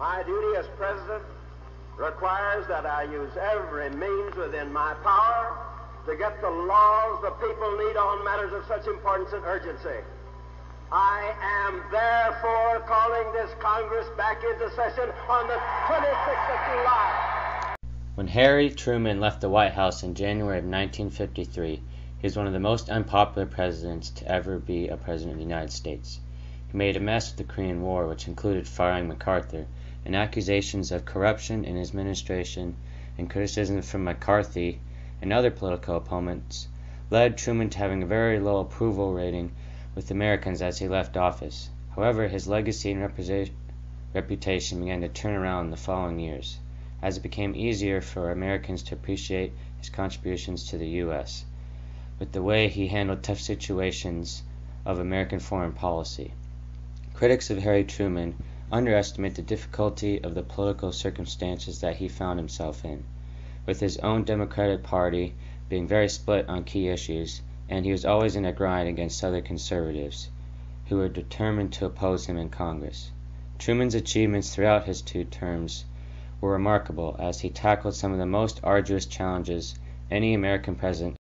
My duty as president requires that I use every means within my power to get the laws the people need on matters of such importance and urgency. I am therefore calling this Congress back into session on the 26th of July. When Harry Truman left the White House in January of 1953, he was one of the most unpopular presidents to ever be a president of the United States. Made a mess of the Korean War, which included firing MacArthur, and accusations of corruption in his administration and criticism from McCarthy and other political opponents led Truman to having a very low approval rating with Americans as he left office. However, his legacy and reputation began to turn around in the following years, as it became easier for Americans to appreciate his contributions to the U.S. with the way he handled tough situations of American foreign policy. Critics of Harry Truman underestimate the difficulty of the political circumstances that he found himself in, with his own Democratic Party being very split on key issues, and he was always in a grind against Southern conservatives, who were determined to oppose him in Congress. Truman's achievements throughout his two terms were remarkable as he tackled some of the most arduous challenges any American president